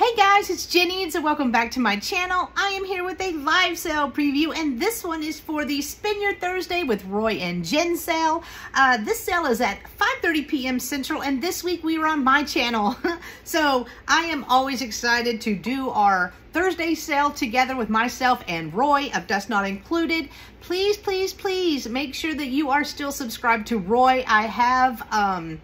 Hey guys, it's Jenny and welcome back to my channel. I am here with a live sale preview and this one is for the Spend Your Thursday with Roy and Jenn sale. Uh, this sale is at 5.30 p.m. Central and this week we are on my channel. so I am always excited to do our Thursday sale together with myself and Roy of Dust Not Included. Please, please, please make sure that you are still subscribed to Roy. I have... Um,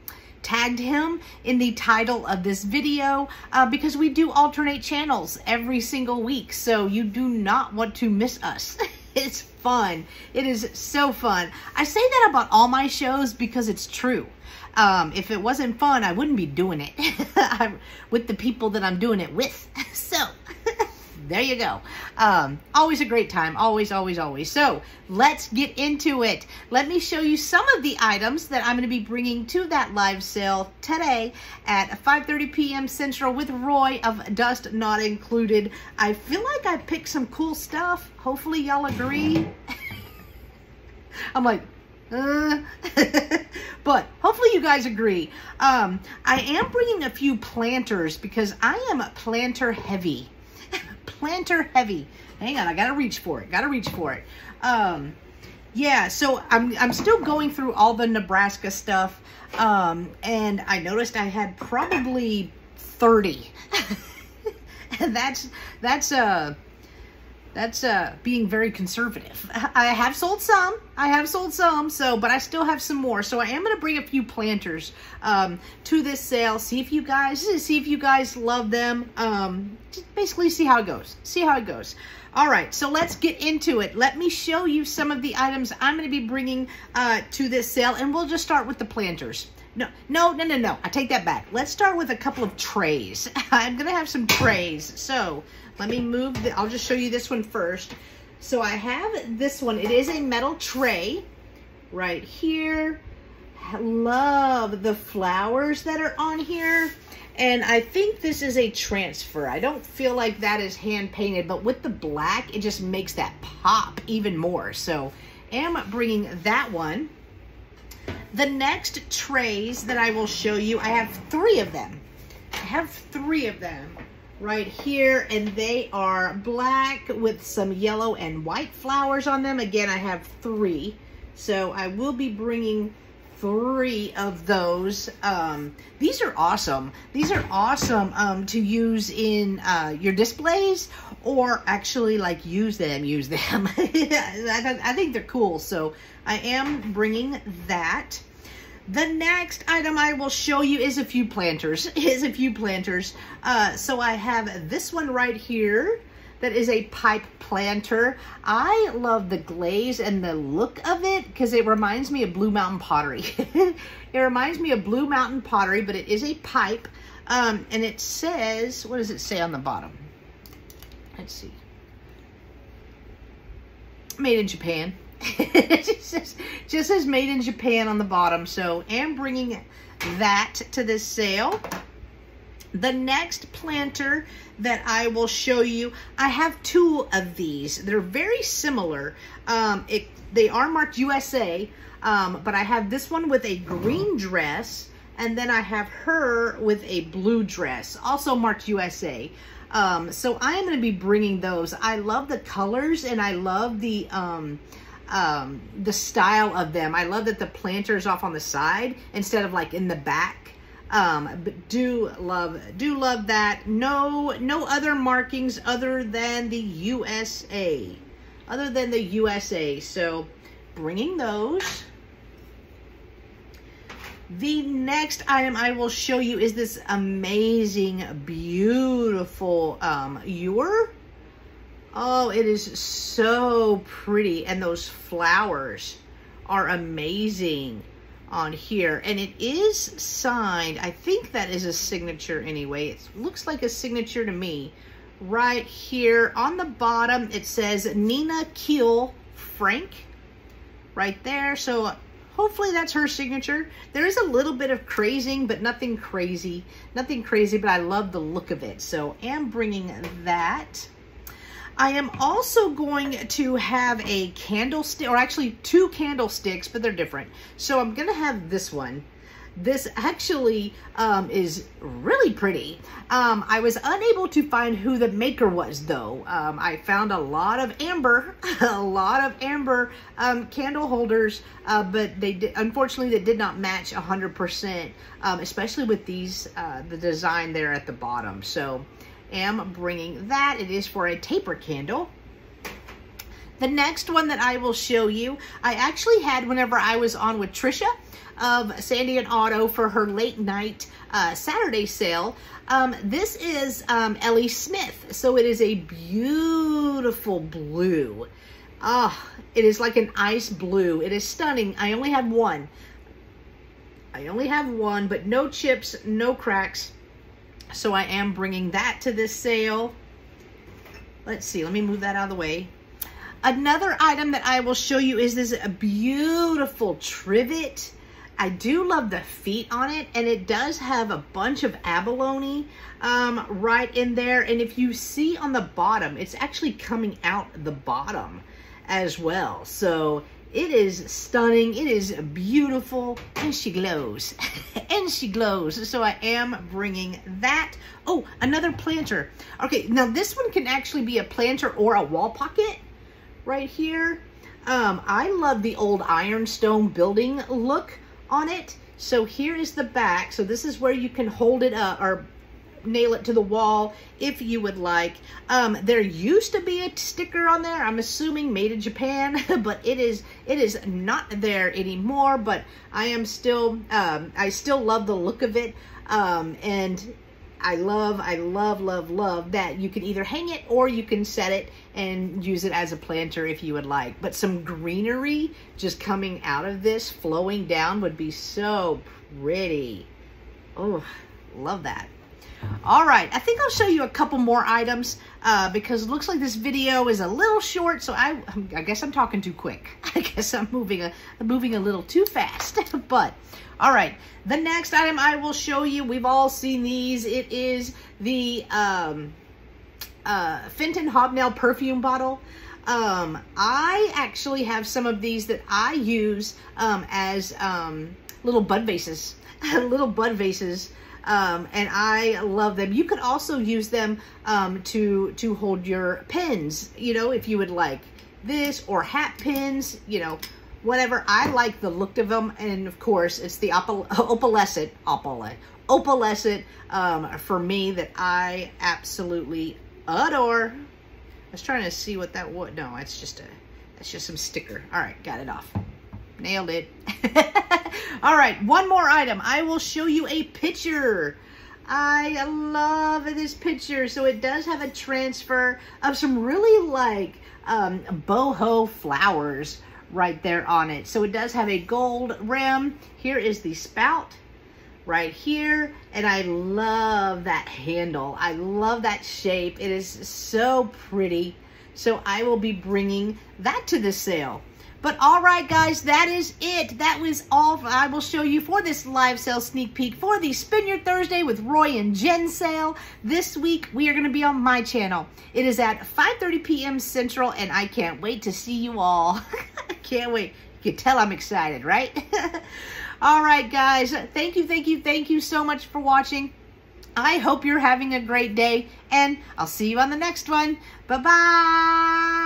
tagged him in the title of this video uh, because we do alternate channels every single week. So you do not want to miss us. it's fun. It is so fun. I say that about all my shows because it's true. Um, if it wasn't fun, I wouldn't be doing it with the people that I'm doing it with. So there you go. Um, always a great time. Always, always, always. So let's get into it. Let me show you some of the items that I'm going to be bringing to that live sale today at 5.30 p.m. Central with Roy of Dust Not Included. I feel like I picked some cool stuff. Hopefully y'all agree. I'm like, uh. but hopefully you guys agree. Um, I am bringing a few planters because I am a planter heavy planter heavy. Hang on, I gotta reach for it. Gotta reach for it. Um, yeah, so I'm, I'm still going through all the Nebraska stuff. Um, and I noticed I had probably 30. and that's, that's, uh, that's uh, being very conservative. I have sold some. I have sold some, so but I still have some more. So I am going to bring a few planters um, to this sale. See if you guys see if you guys love them. Um, basically see how it goes. See how it goes. All right, so let's get into it. Let me show you some of the items I'm going to be bringing uh, to this sale, and we'll just start with the planters. No, no, no, no, no. I take that back. Let's start with a couple of trays. I'm going to have some trays. So let me move, the, I'll just show you this one first. So I have this one. It is a metal tray right here. Love the flowers that are on here. And I think this is a transfer. I don't feel like that is hand painted, but with the black, it just makes that pop even more. So am bringing that one. The next trays that I will show you, I have three of them. I have three of them right here and they are black with some yellow and white flowers on them. Again, I have three. So I will be bringing three of those. Um, these are awesome. These are awesome um, to use in uh, your displays or actually like use them, use them. I, I think they're cool. So I am bringing that. The next item I will show you is a few planters, is a few planters. Uh, so I have this one right here that is a pipe planter. I love the glaze and the look of it because it reminds me of Blue Mountain Pottery. it reminds me of Blue Mountain Pottery, but it is a pipe. Um, and it says, what does it say on the bottom? Let's see. Made in Japan. just, says, just says made in Japan on the bottom. So am bringing that to this sale. The next planter that I will show you, I have two of these. They're very similar. Um, it, they are marked USA, um, but I have this one with a green dress, and then I have her with a blue dress, also marked USA. Um, so I am going to be bringing those. I love the colors, and I love the... Um, um, the style of them. I love that the planter is off on the side instead of like in the back. Um, but do love, do love that. No, no other markings other than the USA, other than the USA. So bringing those. The next item I will show you is this amazing, beautiful um, ewer Oh, it is so pretty. And those flowers are amazing on here. And it is signed. I think that is a signature anyway. It looks like a signature to me. Right here on the bottom, it says Nina Keel Frank right there. So hopefully that's her signature. There is a little bit of crazing, but nothing crazy. Nothing crazy, but I love the look of it. So am bringing that. I am also going to have a candlestick, or actually two candlesticks, but they're different. So I'm going to have this one. this actually um, is really pretty. Um, I was unable to find who the maker was though. Um, I found a lot of amber, a lot of amber um, candle holders, uh, but they did, unfortunately they did not match 100%, um, especially with these, uh, the design there at the bottom. So am bringing that. It is for a taper candle. The next one that I will show you, I actually had whenever I was on with Trisha of Sandy and Auto for her late night uh, Saturday sale. Um, this is um, L.E. Smith. So it is a beautiful blue. Ah, oh, it is like an ice blue. It is stunning. I only have one. I only have one, but no chips, no cracks. So I am bringing that to this sale. Let's see, let me move that out of the way. Another item that I will show you is this a beautiful trivet. I do love the feet on it, and it does have a bunch of abalone um, right in there. And if you see on the bottom, it's actually coming out the bottom as well. So it is stunning. It is beautiful. And she glows. and she glows. So I am bringing that. Oh, another planter. Okay, now this one can actually be a planter or a wall pocket right here. Um, I love the old ironstone building look on it. So here is the back. So this is where you can hold it up or nail it to the wall if you would like. Um, there used to be a sticker on there, I'm assuming made in Japan, but it is it is not there anymore, but I am still, um, I still love the look of it. Um, and I love, I love, love, love that you can either hang it or you can set it and use it as a planter if you would like. But some greenery just coming out of this, flowing down would be so pretty. Oh, love that. All right, I think I'll show you a couple more items uh, because it looks like this video is a little short, so I, I guess I'm talking too quick. I guess I'm moving a, moving a little too fast, but all right, the next item I will show you, we've all seen these. It is the um, uh, Fenton Hobnail perfume bottle. Um, I actually have some of these that I use um, as um, little bud vases, little bud vases um, and I love them. You could also use them um, to, to hold your pins, you know, if you would like this or hat pins, you know, whatever. I like the look of them. And of course, it's the opal opalescent, opalescent, opalescent um, for me that I absolutely adore. I was trying to see what that was. No, it's just a, that's just some sticker. All right, got it off. Nailed it. All right, one more item. I will show you a picture. I love this picture. So it does have a transfer of some really like um, boho flowers right there on it. So it does have a gold rim. Here is the spout right here. And I love that handle. I love that shape. It is so pretty. So I will be bringing that to the sale. But all right, guys, that is it. That was all I will show you for this live sale sneak peek for the Spend Your Thursday with Roy and Jenn sale. This week, we are going to be on my channel. It is at 5.30 p.m. Central, and I can't wait to see you all. Can't wait. You can tell I'm excited, right? all right, guys. Thank you, thank you, thank you so much for watching. I hope you're having a great day, and I'll see you on the next one. Bye-bye.